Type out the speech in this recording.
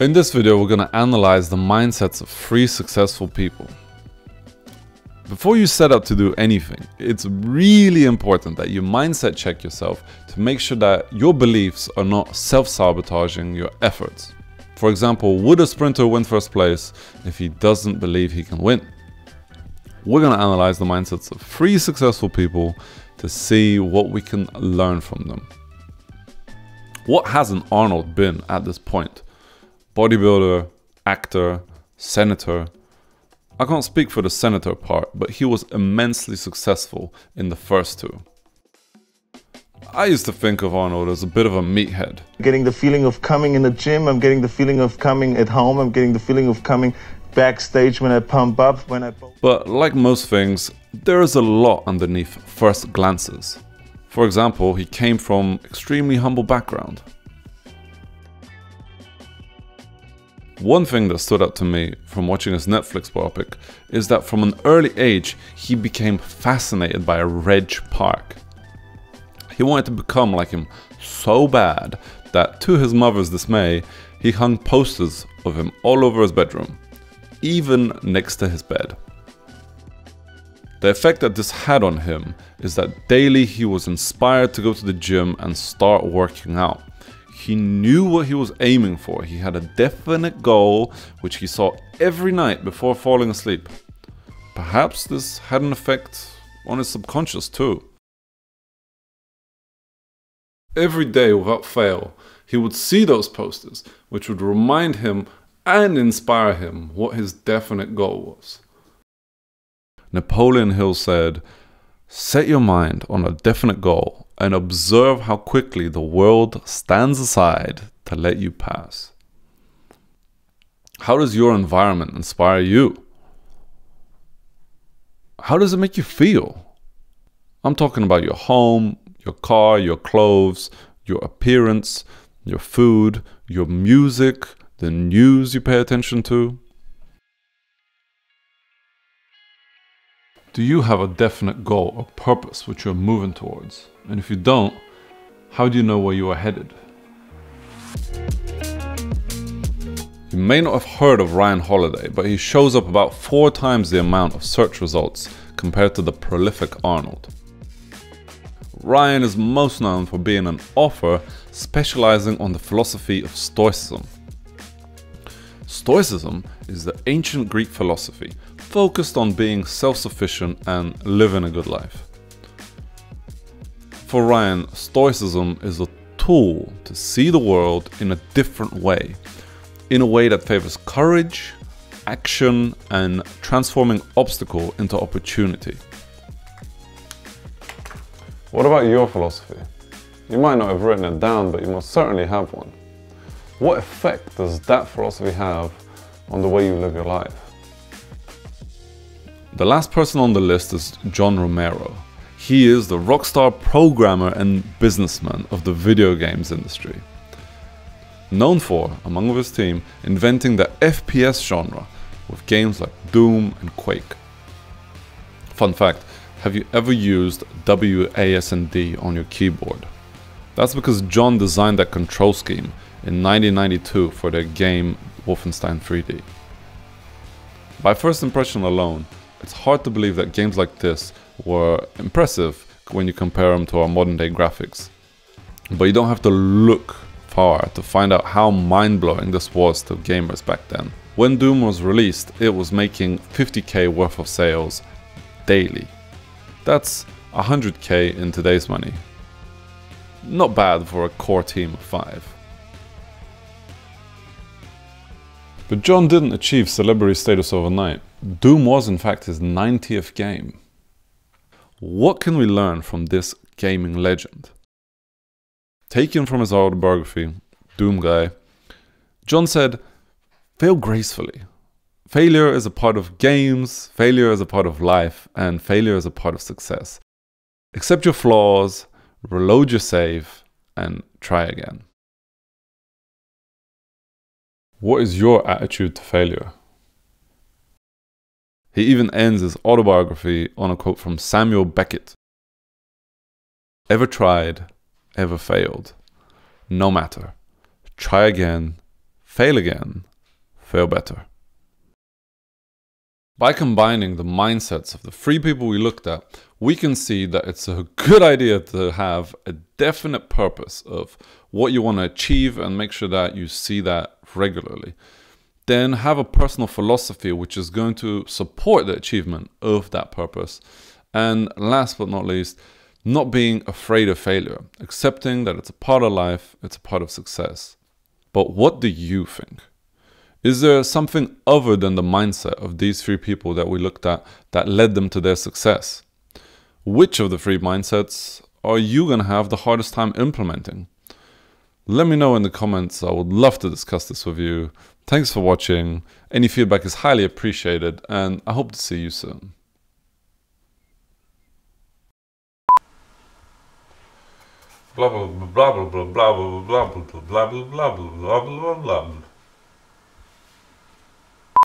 In this video, we're going to analyze the mindsets of three successful people. Before you set out to do anything, it's really important that you mindset check yourself to make sure that your beliefs are not self-sabotaging your efforts. For example, would a sprinter win first place if he doesn't believe he can win? We're going to analyze the mindsets of three successful people to see what we can learn from them. What hasn't Arnold been at this point? Bodybuilder, actor, senator, I can't speak for the senator part, but he was immensely successful in the first two. I used to think of Arnold as a bit of a meathead. Getting the feeling of coming in the gym, I'm getting the feeling of coming at home, I'm getting the feeling of coming backstage when I pump up, when I... But like most things, there is a lot underneath first glances. For example, he came from extremely humble background. One thing that stood out to me from watching his Netflix biopic is that from an early age he became fascinated by Reg Park. He wanted to become like him so bad that to his mother's dismay, he hung posters of him all over his bedroom, even next to his bed. The effect that this had on him is that daily he was inspired to go to the gym and start working out. He knew what he was aiming for. He had a definite goal which he saw every night before falling asleep. Perhaps this had an effect on his subconscious too. Every day without fail, he would see those posters, which would remind him and inspire him what his definite goal was. Napoleon Hill said, Set your mind on a definite goal and observe how quickly the world stands aside to let you pass. How does your environment inspire you? How does it make you feel? I'm talking about your home, your car, your clothes, your appearance, your food, your music, the news you pay attention to. Do you have a definite goal or purpose which you're moving towards? And if you don't, how do you know where you are headed? You may not have heard of Ryan Holiday, but he shows up about four times the amount of search results compared to the prolific Arnold. Ryan is most known for being an author specializing on the philosophy of Stoicism. Stoicism is the ancient Greek philosophy focused on being self-sufficient and living a good life. For Ryan, Stoicism is a tool to see the world in a different way, in a way that favors courage, action, and transforming obstacle into opportunity. What about your philosophy? You might not have written it down, but you must certainly have one. What effect does that philosophy have on the way you live your life? The last person on the list is John Romero. He is the rockstar programmer and businessman of the video games industry. Known for, among his team, inventing the FPS genre with games like Doom and Quake. Fun fact, have you ever used WASD on your keyboard? That's because John designed that control scheme in 1992 for their game Wolfenstein 3D. By first impression alone, it's hard to believe that games like this were impressive when you compare them to our modern day graphics. But you don't have to look far to find out how mind-blowing this was to gamers back then. When Doom was released, it was making 50k worth of sales daily. That's 100k in today's money. Not bad for a core team of 5. But John didn't achieve celebrity status overnight. Doom was in fact his 90th game. What can we learn from this gaming legend? Taken from his autobiography, Doom Guy, John said, fail gracefully. Failure is a part of games, failure is a part of life, and failure is a part of success. Accept your flaws, reload your save, and try again. What is your attitude to failure? He even ends his autobiography on a quote from Samuel Beckett Ever tried, ever failed. No matter. Try again, fail again, fail better. By combining the mindsets of the three people we looked at, we can see that it's a good idea to have a definite purpose of what you want to achieve and make sure that you see that regularly. Then have a personal philosophy which is going to support the achievement of that purpose. And last but not least, not being afraid of failure, accepting that it's a part of life, it's a part of success. But what do you think? Is there something other than the mindset of these three people that we looked at that led them to their success? Which of the three mindsets are you going to have the hardest time implementing? Let me know in the comments. I would love to discuss this with you. Thanks for watching. Any feedback is highly appreciated, and I hope to see you soon. Blah blah blah blah blah blah blah blah blah blah blah blah blah blah blah